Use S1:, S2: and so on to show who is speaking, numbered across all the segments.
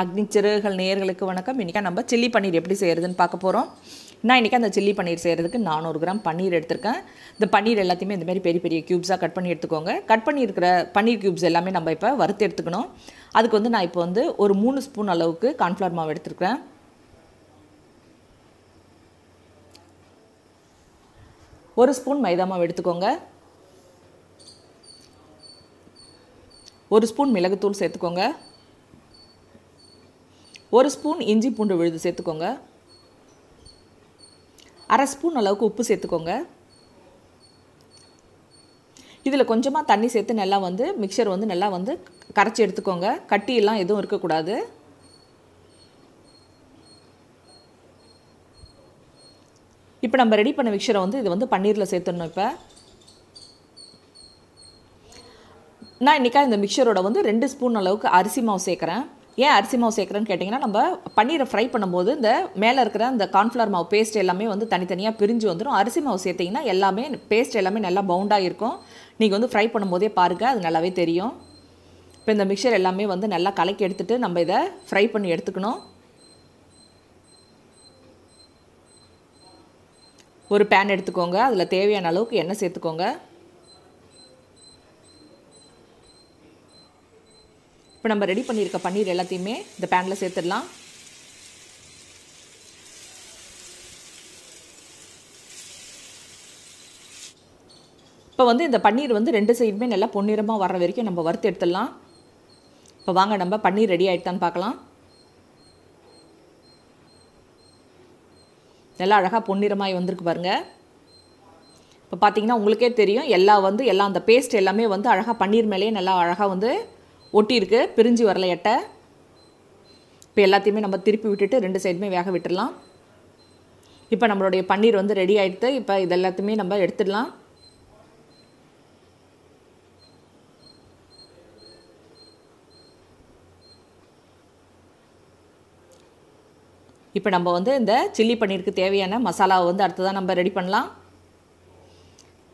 S1: அக்னி சிறகுகள் நேயர்களுக்கு வணக்கம். இன்றைக்கி நம்ம சில்லி பன்னீர் எப்படி செய்கிறதுன்னு பார்க்க போகிறோம் நான் இன்றைக்கி அந்த சில்லி பன்னீர் செய்கிறதுக்கு நானூறு கிராம் பன்னீர் எடுத்திருக்கேன். இந்த பன்னீர் எல்லாத்தையுமே இந்தமாரி பெரிய பெரிய க்யூப்ஸாக கட் பண்ணி எடுத்துக்கோங்க. கட் பண்ணியிருக்கிற பன்னீர் க்யூப்ஸ் எல்லாமே நம்ம இப்போ வறுத்து எடுத்துக்கணும். அதுக்கு வந்து நான் இப்போ வந்து ஒரு மூணு ஸ்பூன் அளவுக்கு கான்ஃப்ளவர் மாவு எடுத்துருக்கேன் ஒரு ஸ்பூன் மைதா மாவு எடுத்துக்கோங்க. ஒரு ஸ்பூன் மிளகுத்தூள் சேர்த்துக்கோங்க. ஒரு ஸ்பூன் இஞ்சி பூண்டு விழுது சேர்த்துக்கோங்க. அரை ஸ்பூன் அளவுக்கு உப்பு சேர்த்துக்கோங்க. இதில் கொஞ்சமாக தண்ணி சேர்த்து நல்லா வந்து மிக்சர் வந்து நல்லா வந்து கரைச்சி எடுத்துக்கோங்க. கட்டியெல்லாம் எதுவும் இருக்கக்கூடாது. இப்போ நம்ம ரெடி பண்ண மிக்சரை வந்து இது வந்து பன்னீரில் சேர்த்துடணும் இப்போ. நான் இன்றைக்கா இந்த மிக்சரோட வந்து ரெண்டு ஸ்பூன் அளவுக்கு அரிசி மாவு சேர்க்குறேன். ஏன் அரிசி மாவு சேர்க்குறேன்னு கேட்டிங்கன்னா நம்ம பன்னீரை ஃப்ரை பண்ணும்போது இந்த மேலே இருக்கிற அந்த கார்ன்ஃப்ளவர் மாவு பேஸ்ட் எல்லாமே வந்து தனித்தனியாக பிரிஞ்சு வந்துடும் அரிசி மாவு சேர்த்திங்கன்னா எல்லாமே பேஸ்ட் எல்லாமே நல்லா பவுண்டாக இருக்கும். நீங்கள் வந்து ஃப்ரை பண்ணும்போதே பாருங்கள் அது நல்லாவே தெரியும். இப்போ இந்த மிக்சர் எல்லாமே வந்து நல்லா கலக்கி எடுத்துகிட்டு நம்ம இதை ஃப்ரை பண்ணி எடுத்துக்கணும். ஒரு பேன் எடுத்துக்கோங்க. அதில் தேவையான அளவுக்கு எண்ணெய் சேர்த்துக்கோங்க. இப்போ நம்ம ரெடி பண்ணியிருக்க பன்னீர் எல்லாத்தையுமே இந்த பேனில் சேர்த்துடலாம். இப்போ வந்து இந்த பன்னீர் வந்து ரெண்டு சைடுமே நல்லா பொன்னிறமாக வர்ற வரைக்கும் நம்ம வறுத்து எடுத்துடலாம். இப்போ வாங்க நம்ம பன்னீர் ரெடி ஆகிட்டான்னு பார்க்கலாம். நல்லா அழகாக பொன்னிறமாகி வந்திருக்கு பாருங்கள் இப்போ பார்த்தீங்கன்னா உங்களுக்கே தெரியும் எல்லா வந்து எல்லாம் அந்த பேஸ்ட் எல்லாமே வந்து அழகாக பன்னீர் மேலேயே நல்லா அழகாக வந்து ஒட்டியிருக்கு பிரிஞ்சு வரல எட்டை. இப்போ எல்லாத்தையுமே நம்ம திருப்பி விட்டுட்டு ரெண்டு சைடுமே வேக விட்டுடலாம். இப்போ நம்மளுடைய பன்னீர் வந்து ரெடி ஆகிடுது இப்போ இது எல்லாத்தையுமே நம்ம எடுத்துடலாம். இப்போ நம்ம வந்து இந்த சில்லி பன்னீருக்கு தேவையான மசாலாவை வந்து அடுத்ததாக நம்ம ரெடி பண்ணலாம்.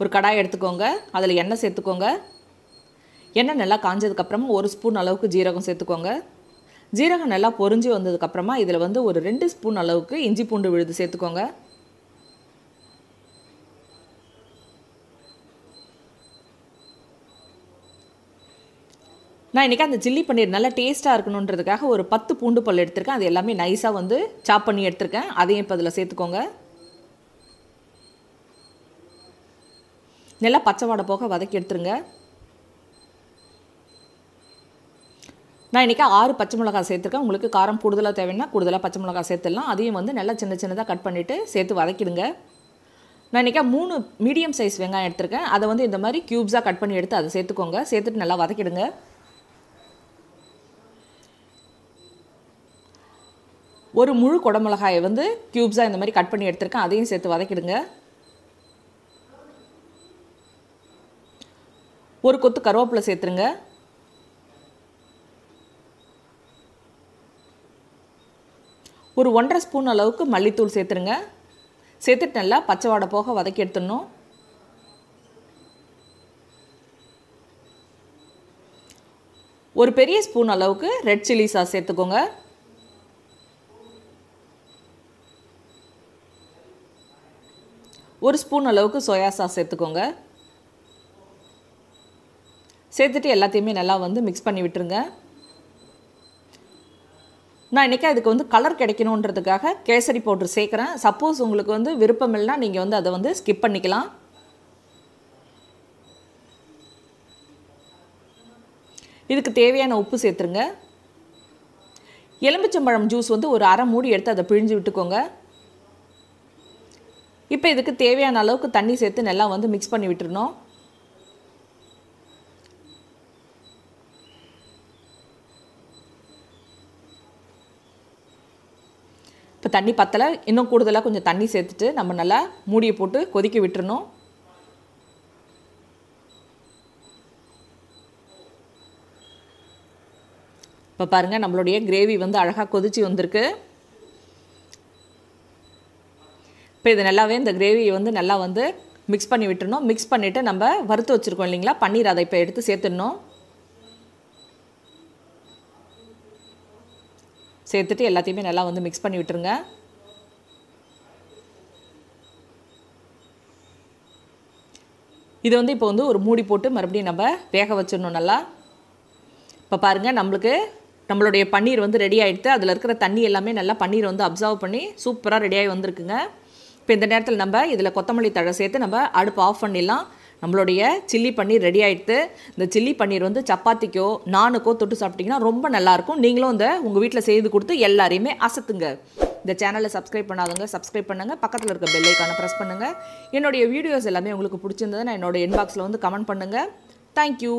S1: ஒரு கடாய் எடுத்துக்கோங்க அதில் எண்ணெய் சேர்த்துக்கோங்க. எண்ணெய் நல்லா காஞ்சதுக்கப்புறமா ஒரு ஸ்பூன் அளவுக்கு ஜீரகம் சேர்த்துக்கோங்க. ஜீரகம் நல்லா பொறிஞ்சு வந்ததுக்கப்புறமா இதில் வந்து ஒரு ரெண்டு ஸ்பூன் அளவுக்கு இஞ்சி பூண்டு விழுது சேர்த்துக்கோங்க. நான் இன்றைக்கி அந்த சில்லி பன்னீர் நல்லா டேஸ்ட்டாக இருக்கணுன்றதுக்காக ஒரு பத்து பூண்டு பல் எடுத்திருக்கேன். அது எல்லாமே நைஸாக வந்து சாப் பண்ணி எடுத்திருக்கேன். அதையும் இப்போ அதில் சேர்த்துக்கோங்க. நல்லா பச்சை வாடை போக வதக்கி எடுத்துருங்க. நான் இன்றைக்கி ஆறு பச்சை மிளகாய் சேர்த்துருக்கேன். உங்களுக்கு காரம் கூடுதலாக தேவைன்னா கூடுதலாக பச்சை மிளகாய் சேர்த்துடலாம். அதையும் வந்து நல்லா சின்ன சின்னதாக கட் பண்ணிவிட்டு சேர்த்து வதக்கிடுங்க. நான் இன்றைக்கி மூணு மீடியம் சைஸ் வெங்காயம் எடுத்திருக்கேன். அதை வந்து இந்த மாதிரி க்யூப்ஸாக கட் பண்ணி எடுத்து அதை சேர்த்துக்கோங்க. சேர்த்துட்டு நல்லா வதக்கிடுங்க. ஒரு முழு குடமிளகாயை வந்து க்யூப்ஸாக இந்த மாதிரி கட் பண்ணி எடுத்திருக்கேன். அதையும் சேர்த்து வதக்கிடுங்க. ஒரு கொத்து கருவேப்பிலை சேர்த்துருங்க. ஒரு ஒன்றரை ஸ்பூன் அளவுக்கு மல்லித்தூள் சேர்த்துருங்க. சேர்த்துட்டு நல்லா பச்சை வாடை போக வதக்கி எடுத்துடணும். ஒரு பெரிய ஸ்பூன் அளவுக்கு ரெட் சில்லி சாஸ் சேர்த்துக்கோங்க. ஒரு ஸ்பூன் அளவுக்கு சோயா சாஸ் சேர்த்துக்கோங்க. சேர்த்துட்டு எல்லாத்தையுமே நல்லா வந்து மிக்ஸ் பண்ணி விட்டுருங்க. நான் இன்றைக்கி அதுக்கு வந்து கலர் கிடைக்கணுன்றதுக்காக கேசரி பவுட்ரு சேர்க்குறேன். சப்போஸ் உங்களுக்கு வந்து விருப்பம் இல்லைனா நீங்கள் வந்து அதை வந்து ஸ்கிப் பண்ணிக்கலாம். இதுக்கு தேவையான உப்பு சேர்த்துருங்க. எலும்பிச்சம்பழம் ஜூஸ் வந்து ஒரு அரை மூடி எடுத்து அதை பிழிஞ்சு விட்டுக்கோங்க. இப்போ இதுக்கு தேவையான அளவுக்கு தண்ணி சேர்த்து நல்லா வந்து மிக்ஸ் பண்ணி விட்டுருணும் இப்போ தண்ணி பத்தலை இன்னும் கூடுதலாக கொஞ்சம் தண்ணி சேர்த்துட்டு நம்ம நல்லா மூடியை போட்டு கொதிக்க விட்டுறணும். இப்போ பாருங்கள் நம்மளுடைய கிரேவி வந்து அழகாக கொதிச்சு வந்திருக்கு. இப்போ இது நல்லாவே இந்த கிரேவியை வந்து நல்லா வந்து மிக்ஸ் பண்ணி விட்டுறணும். மிக்ஸ் பண்ணிவிட்டு நம்ம வறுத்து வச்சுருக்கோம் இல்லைங்களா? பன்னீர் அதை இப்போ எடுத்து சேர்த்துடணும். சேர்த்துட்டு எல்லாத்தையுமே நல்லா வந்து மிக்ஸ் பண்ணி விட்டுருங்க. இது வந்து இப்போ வந்து ஒரு மூடி போட்டு மறுபடியும் நம்ம வேக வச்சிடணும் நல்லா. இப்போ பாருங்கள் நம்மளுக்கு நம்மளுடைய பன்னீர் வந்து ரெடி ஆகிடுது அதில் இருக்கிற தண்ணி எல்லாமே நல்லா பன்னீர் வந்து அப்சர்வ் பண்ணி சூப்பராக ரெடியாகி வந்திருக்குங்க. இப்போ இந்த நேரத்தில் நம்ம இதில் கொத்தமல்லி தழை சேர்த்து நம்ம அடுப்பு ஆஃப் பண்ணிடலாம். நம்மளுடைய சில்லி பன்னீர் ரெடி ஆகிடுது இந்த சில்லி பன்னீர் வந்து சப்பாத்திக்கோ நானுக்கோ தொட்டு சாப்பிட்டிங்கன்னா ரொம்ப நல்லாயிருக்கும். நீங்களும் இந்த உங்கள் வீட்டில் செய்து கொடுத்து எல்லாரையுமே அசத்துங்க. இந்த சேனலை சப்ஸ்கிரைப் பண்ணாதவங்க சப்ஸ்கிரைப் பண்ணுங்கள் பக்கத்தில் இருக்க பெல் ஐக்கானை ப்ரெஸ் பண்ணுங்கள் என்னுடைய வீடியோஸ் எல்லாமே உங்களுக்கு பிடிச்சிருந்ததுன்னா என்னோட இன்பாக்ஸில் வந்து கமெண்ட் பண்ணுங்கள் தேங்க்யூ